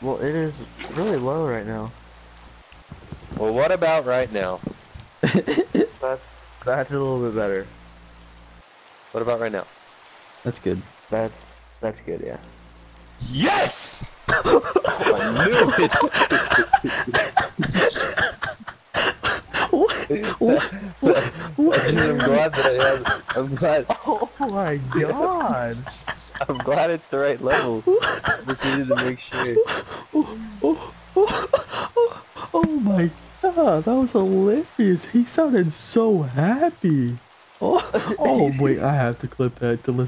Well, it is really low right now. Well, what about right now? That's that's a little bit better. What about right now? That's good. That's that's good, yeah. Yes! I knew it! I'm glad that I have. I'm glad. Oh my god! I'm glad it's the right level. Just needed to make sure. Oh, oh, oh, oh my god, that was hilarious. He sounded so happy. Oh, oh wait, I have to clip that to listen.